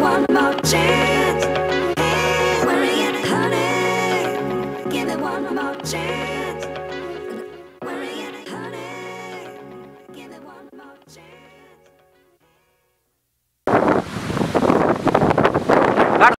One more chance.